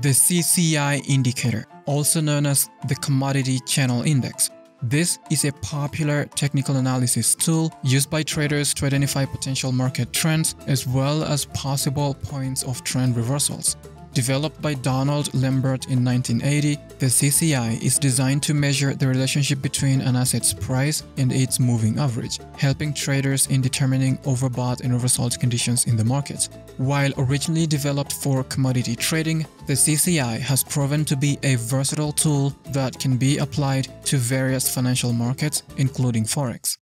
the CCI indicator, also known as the Commodity Channel Index. This is a popular technical analysis tool used by traders to identify potential market trends as well as possible points of trend reversals. Developed by Donald Lambert in 1980, the CCI is designed to measure the relationship between an asset's price and its moving average, helping traders in determining overbought and oversold conditions in the market. While originally developed for commodity trading, the CCI has proven to be a versatile tool that can be applied to various financial markets, including Forex.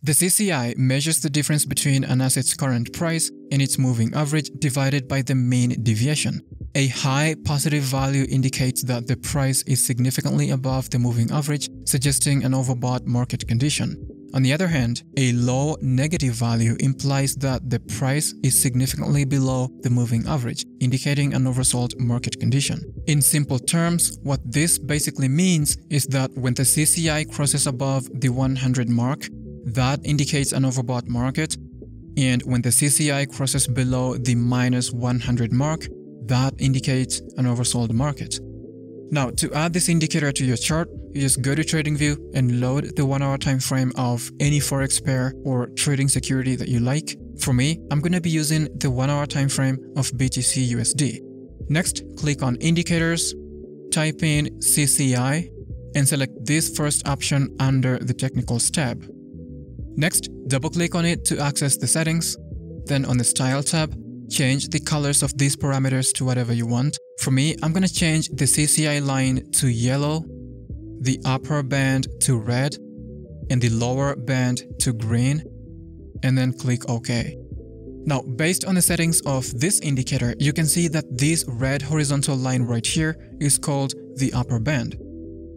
The CCI measures the difference between an asset's current price and its moving average divided by the mean deviation. A high positive value indicates that the price is significantly above the moving average, suggesting an overbought market condition. On the other hand, a low negative value implies that the price is significantly below the moving average, indicating an oversold market condition. In simple terms, what this basically means is that when the CCI crosses above the 100 mark, that indicates an overbought market, and when the CCI crosses below the minus 100 mark, that indicates an oversold market. Now, to add this indicator to your chart, you just go to TradingView and load the 1 hour time frame of any forex pair or trading security that you like. For me, I'm going to be using the 1 hour time frame of BTC USD. Next, click on Indicators, type in CCI, and select this first option under the Technicals tab. Next, double-click on it to access the settings. Then on the Style tab, change the colors of these parameters to whatever you want. For me, I'm gonna change the CCI line to yellow, the upper band to red, and the lower band to green, and then click OK. Now, based on the settings of this indicator, you can see that this red horizontal line right here is called the upper band.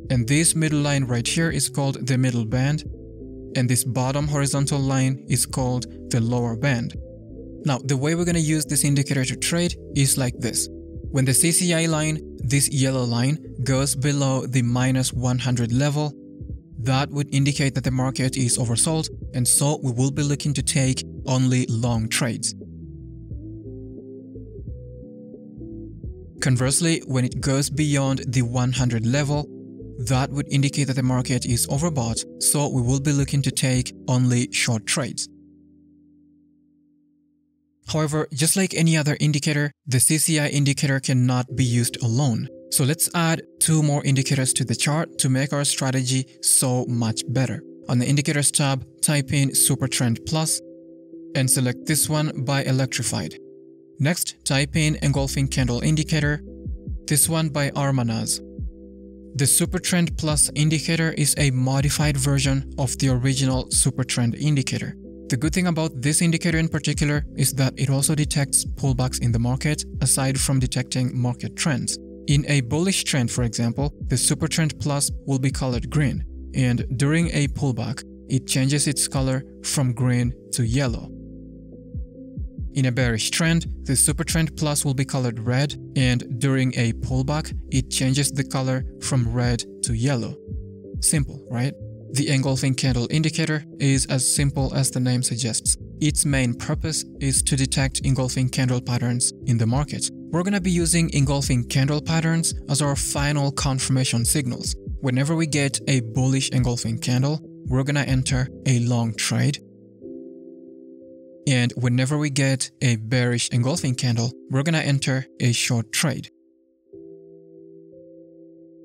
And this middle line right here is called the middle band, and this bottom horizontal line is called the lower band. Now, the way we're going to use this indicator to trade is like this. When the CCI line, this yellow line, goes below the minus 100 level, that would indicate that the market is oversold and so we will be looking to take only long trades. Conversely, when it goes beyond the 100 level, that would indicate that the market is overbought, so we will be looking to take only short trades. However, just like any other indicator, the CCI indicator cannot be used alone. So let's add two more indicators to the chart to make our strategy so much better. On the Indicators tab, type in Supertrend Plus and select this one by Electrified. Next, type in Engulfing Candle Indicator, this one by Armanaz. The Supertrend Plus indicator is a modified version of the original Supertrend indicator. The good thing about this indicator in particular is that it also detects pullbacks in the market aside from detecting market trends. In a bullish trend, for example, the Supertrend Plus will be colored green, and during a pullback, it changes its color from green to yellow. In a bearish trend, the Supertrend Plus will be colored red, and during a pullback, it changes the color from red to yellow. Simple, right? The engulfing candle indicator is as simple as the name suggests. Its main purpose is to detect engulfing candle patterns in the market. We're going to be using engulfing candle patterns as our final confirmation signals. Whenever we get a bullish engulfing candle, we're going to enter a long trade and whenever we get a bearish engulfing candle, we're gonna enter a short trade.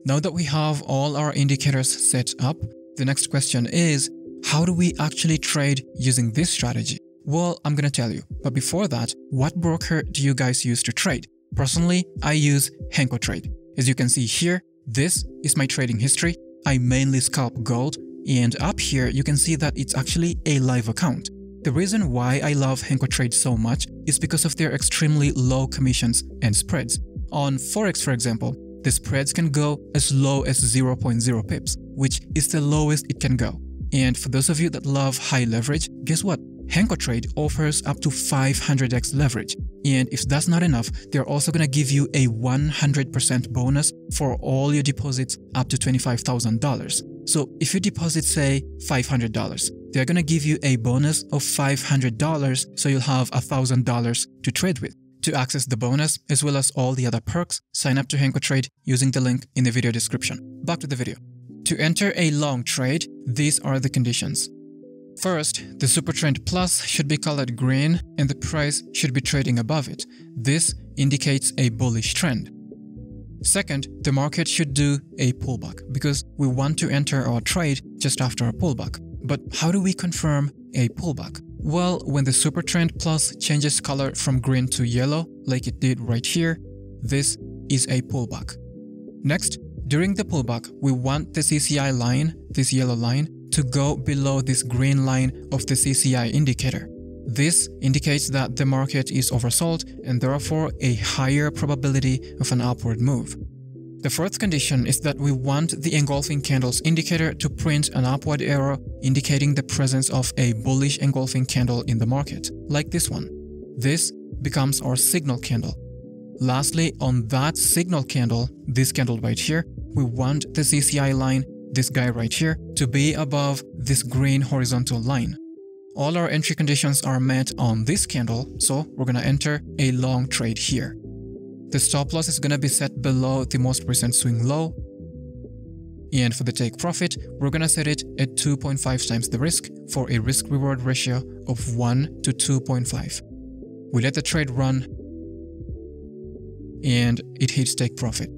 Now that we have all our indicators set up, the next question is, how do we actually trade using this strategy? Well, I'm gonna tell you, but before that, what broker do you guys use to trade? Personally, I use Hankotrade. As you can see here, this is my trading history. I mainly scalp gold, and up here you can see that it's actually a live account. The reason why I love Hankotrade so much is because of their extremely low commissions and spreads. On Forex, for example, the spreads can go as low as 0.0 pips, which is the lowest it can go. And for those of you that love high leverage, guess what? Hankotrade offers up to 500x leverage. And if that's not enough, they're also to give you a 100% bonus for all your deposits up to $25,000. So if you deposit, say, $500, they're gonna give you a bonus of $500 so you'll have $1,000 to trade with. To access the bonus as well as all the other perks, sign up to Hankotrade using the link in the video description. Back to the video. To enter a long trade, these are the conditions. First, the Super Trend Plus should be colored green and the price should be trading above it. This indicates a bullish trend. Second, the market should do a pullback because we want to enter our trade just after a pullback. But how do we confirm a pullback? Well, when the Supertrend Plus changes color from green to yellow, like it did right here, this is a pullback. Next, during the pullback, we want the CCI line, this yellow line, to go below this green line of the CCI indicator. This indicates that the market is oversold and therefore a higher probability of an upward move. The fourth condition is that we want the engulfing candles indicator to print an upward arrow indicating the presence of a bullish engulfing candle in the market, like this one. This becomes our signal candle. Lastly, on that signal candle, this candle right here, we want the CCI line, this guy right here, to be above this green horizontal line. All our entry conditions are met on this candle, so we're gonna enter a long trade here. The stop loss is gonna be set below the most recent swing low. And for the take profit, we're gonna set it at 2.5 times the risk for a risk reward ratio of 1 to 2.5. We let the trade run and it hits take profit.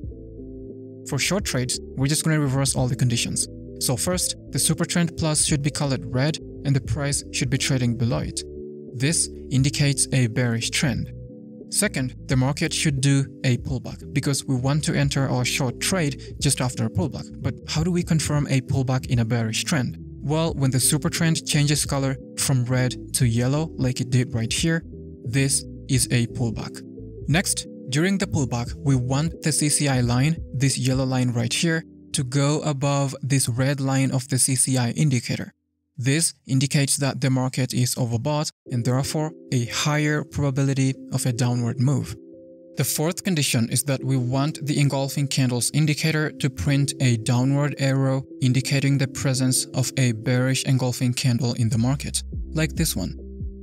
For short trades, we're just going to reverse all the conditions. So first, the super trend plus should be colored red and the price should be trading below it. This indicates a bearish trend. Second, the market should do a pullback because we want to enter our short trade just after a pullback. But how do we confirm a pullback in a bearish trend? Well, when the super trend changes color from red to yellow like it did right here, this is a pullback. Next, during the pullback, we want the CCI line, this yellow line right here, to go above this red line of the CCI indicator. This indicates that the market is overbought and therefore a higher probability of a downward move. The fourth condition is that we want the engulfing candles indicator to print a downward arrow indicating the presence of a bearish engulfing candle in the market, like this one.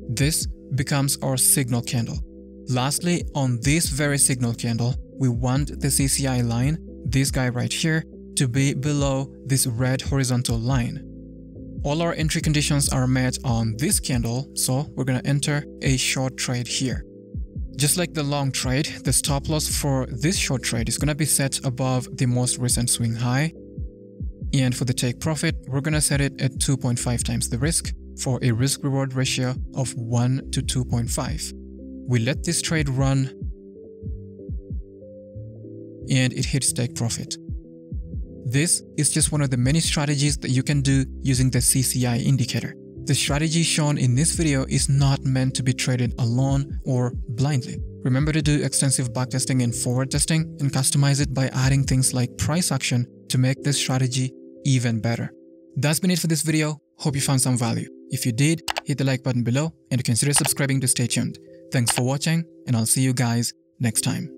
This becomes our signal candle. Lastly, on this very signal candle, we want the CCI line, this guy right here, to be below this red horizontal line. All our entry conditions are met on this candle, so we're gonna enter a short trade here. Just like the long trade, the stop loss for this short trade is gonna be set above the most recent swing high. And for the take profit, we're gonna set it at 2.5 times the risk for a risk reward ratio of 1 to 2.5. We let this trade run and it hits take profit. This is just one of the many strategies that you can do using the CCI indicator. The strategy shown in this video is not meant to be traded alone or blindly. Remember to do extensive backtesting and forward testing and customize it by adding things like price action to make this strategy even better. That's been it for this video. Hope you found some value. If you did, hit the like button below and consider subscribing to stay tuned. Thanks for watching and I'll see you guys next time.